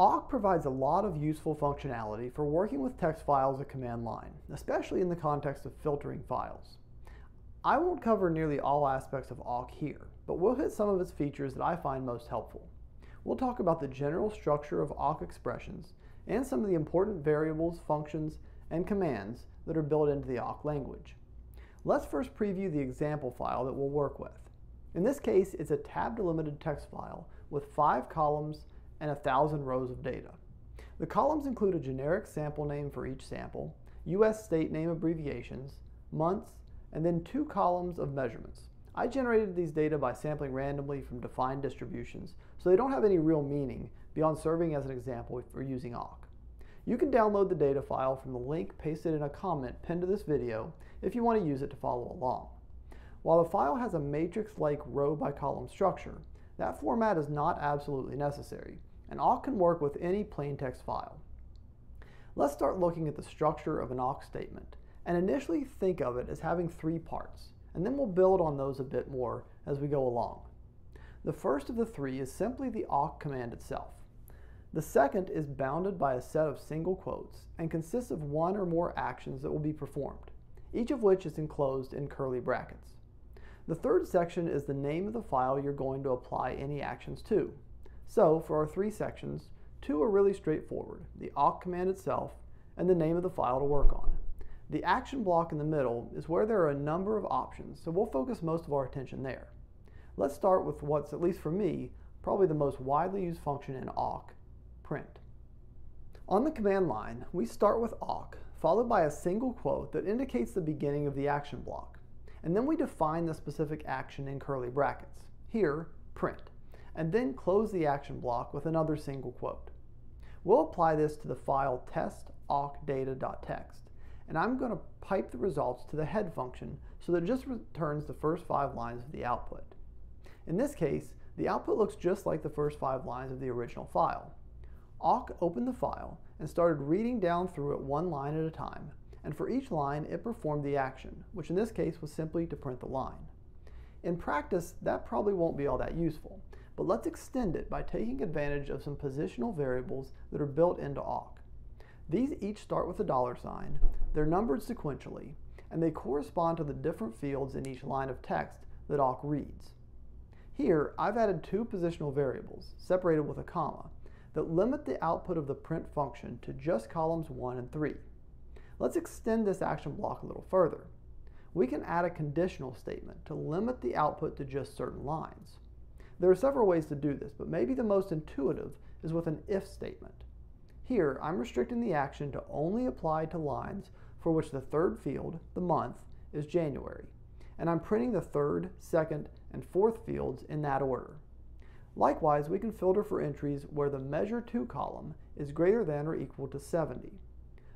awk provides a lot of useful functionality for working with text files at command line, especially in the context of filtering files. I won't cover nearly all aspects of awk here, but we'll hit some of its features that I find most helpful. We'll talk about the general structure of awk expressions and some of the important variables, functions, and commands that are built into the awk language. Let's first preview the example file that we'll work with. In this case, it's a tab-delimited text file with five columns and a thousand rows of data. The columns include a generic sample name for each sample, US state name abbreviations, months, and then two columns of measurements. I generated these data by sampling randomly from defined distributions, so they don't have any real meaning beyond serving as an example for using awk. You can download the data file from the link pasted in a comment pinned to this video if you want to use it to follow along. While the file has a matrix-like row by column structure, that format is not absolutely necessary, and awk can work with any plain text file. Let's start looking at the structure of an awk statement, and initially think of it as having three parts, and then we'll build on those a bit more as we go along. The first of the three is simply the awk command itself. The second is bounded by a set of single quotes and consists of one or more actions that will be performed, each of which is enclosed in curly brackets. The third section is the name of the file you're going to apply any actions to. So for our three sections, two are really straightforward, the awk command itself and the name of the file to work on. The action block in the middle is where there are a number of options, so we'll focus most of our attention there. Let's start with what's, at least for me, probably the most widely used function in awk, print. On the command line, we start with awk, followed by a single quote that indicates the beginning of the action block and then we define the specific action in curly brackets. Here, print, and then close the action block with another single quote. We'll apply this to the file test awkdata.txt, and I'm going to pipe the results to the head function so that it just returns the first five lines of the output. In this case, the output looks just like the first five lines of the original file. Awk opened the file and started reading down through it one line at a time and for each line it performed the action, which in this case was simply to print the line. In practice, that probably won't be all that useful, but let's extend it by taking advantage of some positional variables that are built into awk. These each start with a dollar sign, they're numbered sequentially, and they correspond to the different fields in each line of text that awk reads. Here, I've added two positional variables, separated with a comma, that limit the output of the print function to just columns 1 and 3. Let's extend this action block a little further. We can add a conditional statement to limit the output to just certain lines. There are several ways to do this, but maybe the most intuitive is with an if statement. Here, I'm restricting the action to only apply to lines for which the third field, the month, is January, and I'm printing the third, second, and fourth fields in that order. Likewise, we can filter for entries where the measure2 column is greater than or equal to 70.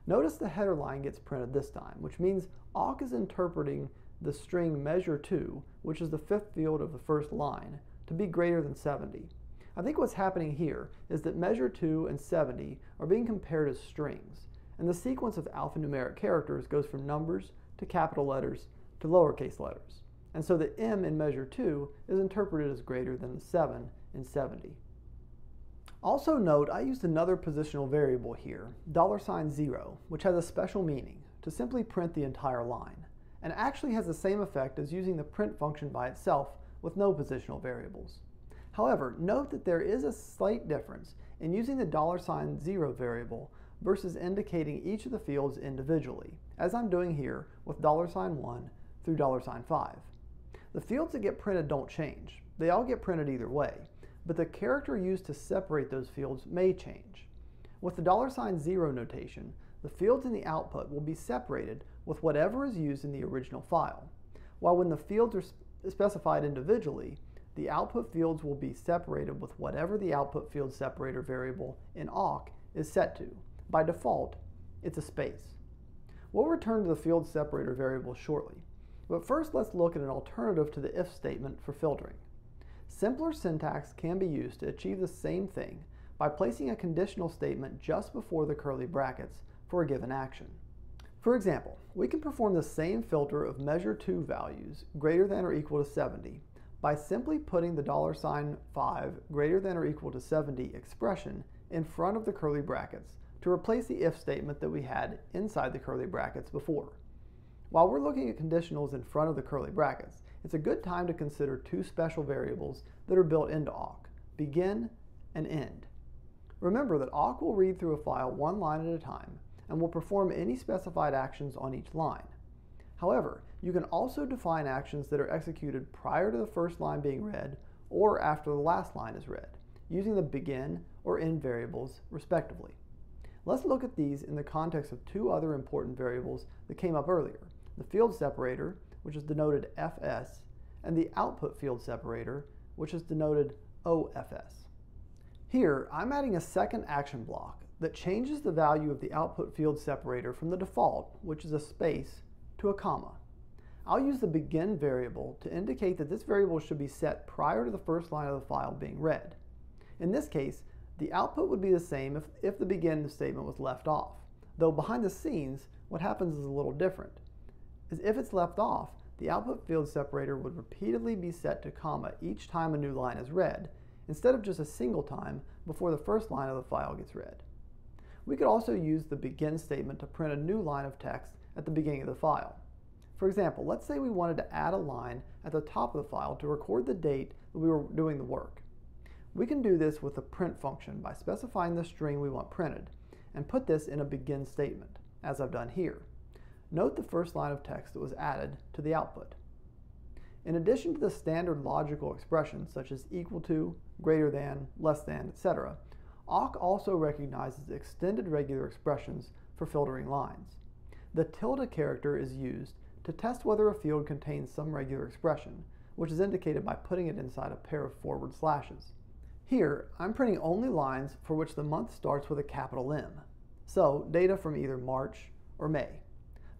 Notice the header line gets printed this time, which means awk is interpreting the string measure2, which is the fifth field of the first line, to be greater than 70. I think what's happening here is that measure2 and 70 are being compared as strings, and the sequence of alphanumeric characters goes from numbers to capital letters to lowercase letters. And so the m in measure2 is interpreted as greater than the 7 in 70. Also note I used another positional variable here, dollar sign $0, which has a special meaning, to simply print the entire line, and actually has the same effect as using the print function by itself with no positional variables. However, note that there is a slight difference in using the dollar sign $0 variable versus indicating each of the fields individually, as I'm doing here with dollar sign $1 through dollar sign $5. The fields that get printed don't change. They all get printed either way, but the character used to separate those fields may change. With the dollar sign zero notation, the fields in the output will be separated with whatever is used in the original file, while when the fields are specified individually, the output fields will be separated with whatever the output field separator variable in awk is set to. By default, it's a space. We'll return to the field separator variable shortly, but first let's look at an alternative to the if statement for filtering. Simpler syntax can be used to achieve the same thing by placing a conditional statement just before the curly brackets for a given action. For example, we can perform the same filter of measure 2 values greater than or equal to 70 by simply putting the dollar sign $5 greater than or equal to 70 expression in front of the curly brackets to replace the if statement that we had inside the curly brackets before. While we're looking at conditionals in front of the curly brackets, it's a good time to consider two special variables that are built into awk, begin and end. Remember that awk will read through a file one line at a time and will perform any specified actions on each line. However, you can also define actions that are executed prior to the first line being read or after the last line is read, using the begin or end variables respectively. Let's look at these in the context of two other important variables that came up earlier, the field separator, which is denoted fs, and the output field separator, which is denoted OFS. Here, I'm adding a second action block that changes the value of the output field separator from the default, which is a space, to a comma. I'll use the begin variable to indicate that this variable should be set prior to the first line of the file being read. In this case, the output would be the same if, if the begin statement was left off, though behind the scenes, what happens is a little different. Is if it's left off, the output field separator would repeatedly be set to comma each time a new line is read, instead of just a single time before the first line of the file gets read. We could also use the begin statement to print a new line of text at the beginning of the file. For example, let's say we wanted to add a line at the top of the file to record the date that we were doing the work. We can do this with the print function by specifying the string we want printed and put this in a begin statement, as I've done here. Note the first line of text that was added to the output. In addition to the standard logical expressions such as equal to, greater than, less than, etc., awk also recognizes extended regular expressions for filtering lines. The tilde character is used to test whether a field contains some regular expression, which is indicated by putting it inside a pair of forward slashes. Here, I'm printing only lines for which the month starts with a capital M, so data from either March or May.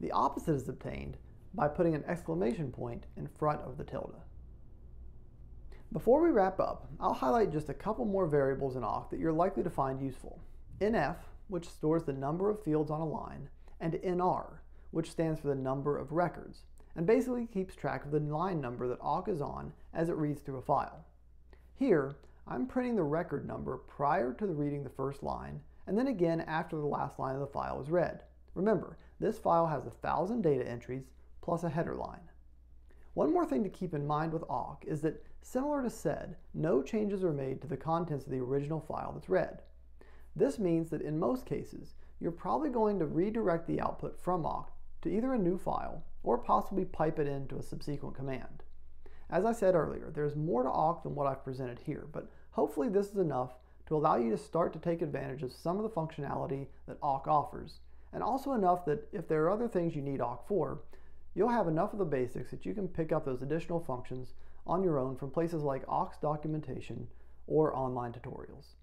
The opposite is obtained by putting an exclamation point in front of the tilde. Before we wrap up, I'll highlight just a couple more variables in awk that you're likely to find useful. NF, which stores the number of fields on a line, and NR, which stands for the number of records, and basically keeps track of the line number that awk is on as it reads through a file. Here, I'm printing the record number prior to reading the first line, and then again after the last line of the file is read. Remember, this file has a thousand data entries plus a header line. One more thing to keep in mind with awk is that, similar to sed, no changes are made to the contents of the original file that's read. This means that in most cases, you're probably going to redirect the output from awk to either a new file or possibly pipe it into a subsequent command. As I said earlier, there's more to awk than what I've presented here, but hopefully this is enough to allow you to start to take advantage of some of the functionality that awk offers and also enough that if there are other things you need awk for, you'll have enough of the basics that you can pick up those additional functions on your own from places like awk's documentation or online tutorials.